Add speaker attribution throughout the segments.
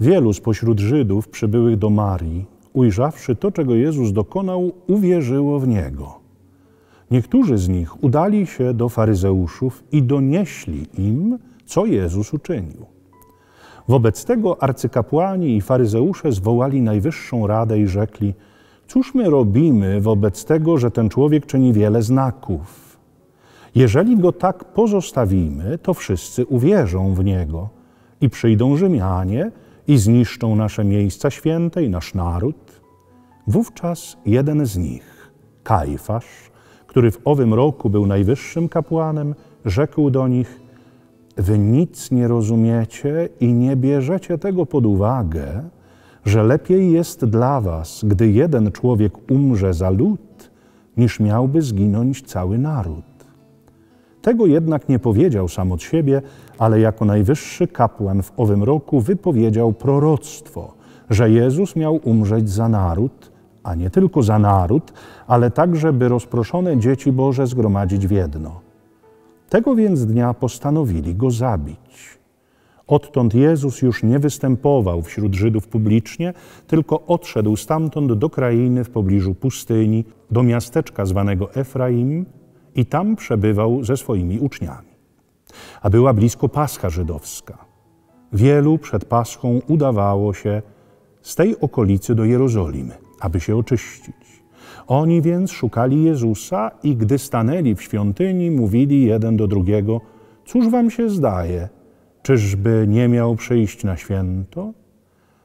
Speaker 1: Wielu spośród Żydów przybyłych do Marii, ujrzawszy to, czego Jezus dokonał, uwierzyło w Niego. Niektórzy z nich udali się do faryzeuszów i donieśli im, co Jezus uczynił. Wobec tego arcykapłani i faryzeusze zwołali najwyższą radę i rzekli: Cóż my robimy wobec tego, że ten człowiek czyni wiele znaków? Jeżeli go tak pozostawimy, to wszyscy uwierzą w niego i przyjdą Rzymianie i zniszczą nasze miejsca święte i nasz naród. Wówczas jeden z nich, Kajfasz, który w owym roku był najwyższym kapłanem, rzekł do nich: Wy nic nie rozumiecie i nie bierzecie tego pod uwagę, że lepiej jest dla was, gdy jeden człowiek umrze za lud, niż miałby zginąć cały naród. Tego jednak nie powiedział sam od siebie, ale jako najwyższy kapłan w owym roku wypowiedział proroctwo, że Jezus miał umrzeć za naród, a nie tylko za naród, ale także, by rozproszone dzieci Boże zgromadzić w jedno. Tego więc dnia postanowili go zabić. Odtąd Jezus już nie występował wśród Żydów publicznie, tylko odszedł stamtąd do krainy w pobliżu pustyni, do miasteczka zwanego Efraim i tam przebywał ze swoimi uczniami. A była blisko Pascha żydowska. Wielu przed Paschą udawało się z tej okolicy do Jerozolimy, aby się oczyścić. Oni więc szukali Jezusa i gdy stanęli w świątyni, mówili jeden do drugiego: Cóż wam się zdaje? Czyżby nie miał przyjść na święto?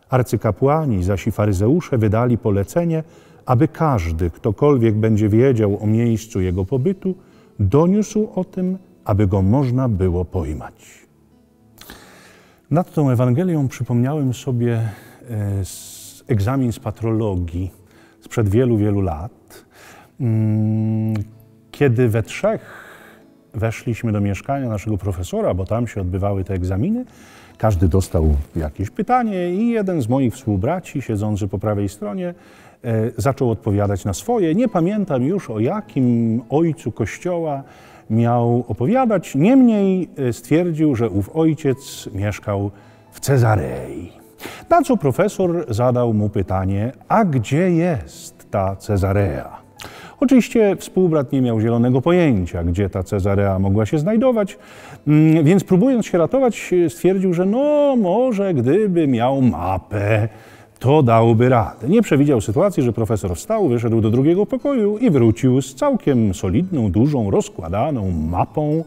Speaker 1: Arcykapłani zaś i faryzeusze wydali polecenie, aby każdy, ktokolwiek będzie wiedział o miejscu jego pobytu, doniósł o tym, aby go można było pojmać. Nad tą Ewangelią przypomniałem sobie e, egzamin z patrologii sprzed wielu, wielu lat, mm, kiedy we trzech weszliśmy do mieszkania naszego profesora, bo tam się odbywały te egzaminy. Każdy dostał jakieś pytanie i jeden z moich współbraci, siedzący po prawej stronie, e, zaczął odpowiadać na swoje. Nie pamiętam już o jakim ojcu kościoła miał opowiadać. Niemniej e, stwierdził, że ów ojciec mieszkał w Cezarei. Na co profesor zadał mu pytanie: A gdzie jest ta Cezarea? Oczywiście współbrat nie miał zielonego pojęcia, gdzie ta Cezarea mogła się znajdować, mm, więc próbując się ratować, stwierdził, że no może gdyby miał mapę, to dałby radę. Nie przewidział sytuacji, że profesor wstał, wyszedł do drugiego pokoju i wrócił z całkiem solidną, dużą, rozkładaną mapą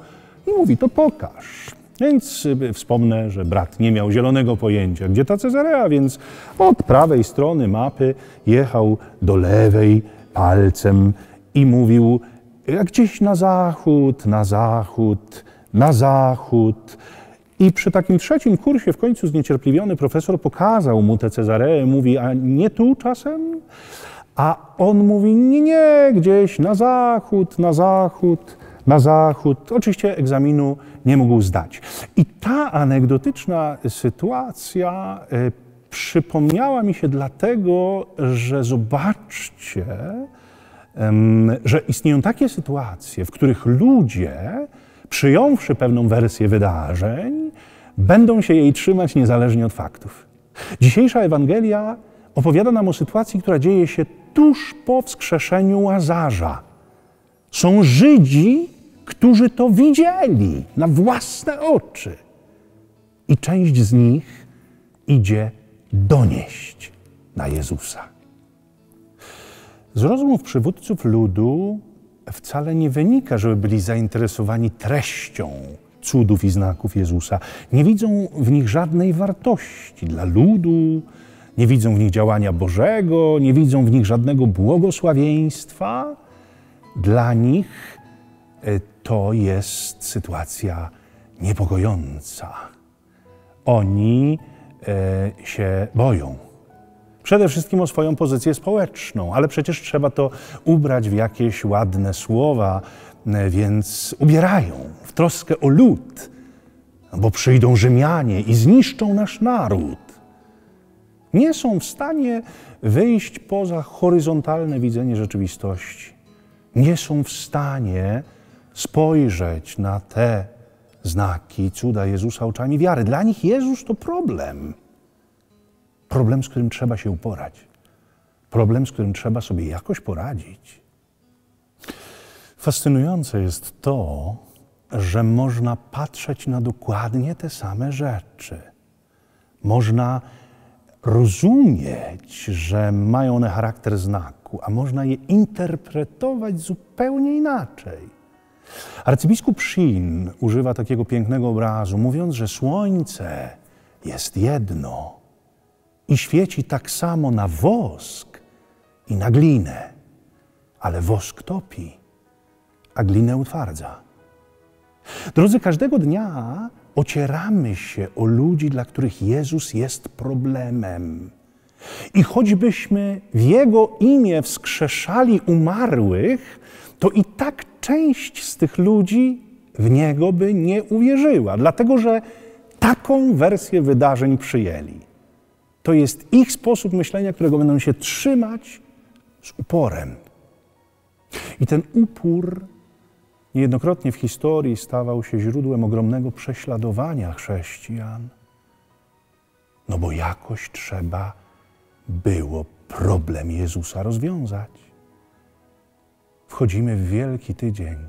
Speaker 1: i mówi, to pokaż. Więc y, wspomnę, że brat nie miał zielonego pojęcia, gdzie ta Cezarea, więc od prawej strony mapy jechał do lewej palcem i mówił gdzieś na zachód, na zachód, na zachód. I przy takim trzecim kursie w końcu zniecierpliwiony profesor pokazał mu tę Cezareę, mówi, a nie tu czasem? A on mówi, nie, nie, gdzieś na zachód, na zachód, na zachód. Oczywiście egzaminu nie mógł zdać. I ta anegdotyczna sytuacja e, przypomniała mi się dlatego, że zobaczcie, że istnieją takie sytuacje, w których ludzie, przyjąwszy pewną wersję wydarzeń, będą się jej trzymać niezależnie od faktów. Dzisiejsza Ewangelia opowiada nam o sytuacji, która dzieje się tuż po wskrzeszeniu Łazarza. Są Żydzi, którzy to widzieli na własne oczy. I część z nich idzie donieść na Jezusa. Z rozmów przywódców ludu wcale nie wynika, żeby byli zainteresowani treścią cudów i znaków Jezusa. Nie widzą w nich żadnej wartości dla ludu, nie widzą w nich działania Bożego, nie widzą w nich żadnego błogosławieństwa. Dla nich e, to jest sytuacja niepokojąca. Oni się boją. Przede wszystkim o swoją pozycję społeczną, ale przecież trzeba to ubrać w jakieś ładne słowa, e, więc ubierają w troskę o lud, bo przyjdą Rzymianie i zniszczą nasz naród. Nie są w stanie wyjść poza horyzontalne widzenie rzeczywistości. Nie są w stanie spojrzeć na te znaki, cuda Jezusa oczami wiary. Dla nich Jezus to problem. problem, z którym trzeba się uporać, problem, z którym trzeba sobie jakoś poradzić. Fascynujące jest to, że można patrzeć na dokładnie te same rzeczy. Można rozumieć, że mają one charakter znaku, a można je interpretować zupełnie inaczej. Arcybiskup Shin używa takiego pięknego obrazu, mówiąc, że słońce jest jedno i świeci tak samo na wosk i na glinę, ale wosk topi, a glinę utwardza. Drodzy, każdego dnia ocieramy się o ludzi, dla których Jezus jest problemem. I choćbyśmy w Jego imię wskrzeszali umarłych, to i tak część z tych ludzi w Niego by nie uwierzyła, dlatego że taką wersję wydarzeń przyjęli. To jest ich sposób myślenia, którego będą się trzymać z uporem. I ten upór niejednokrotnie w historii stawał się źródłem ogromnego prześladowania chrześcijan, no bo jakoś trzeba było problem Jezusa rozwiązać. Wchodzimy w Wielki Tydzień.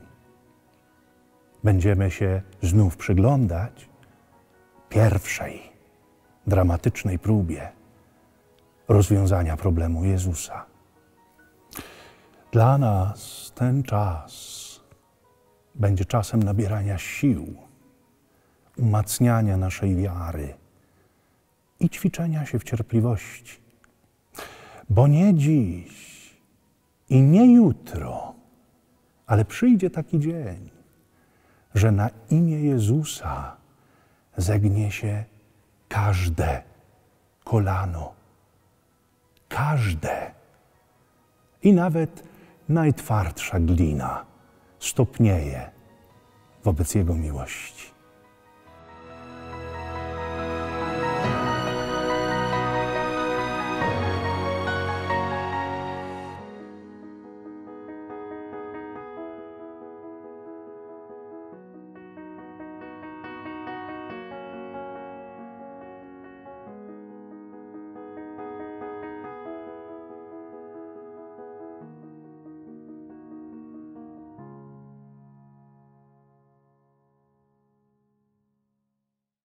Speaker 1: Będziemy się znów przyglądać pierwszej dramatycznej próbie rozwiązania problemu Jezusa. Dla nas ten czas będzie czasem nabierania sił, umacniania naszej wiary i ćwiczenia się w cierpliwości. Bo nie dziś i nie jutro, ale przyjdzie taki dzień, że na imię Jezusa zegnie się każde kolano. Każde. I nawet najtwardsza glina stopnieje wobec Jego miłości.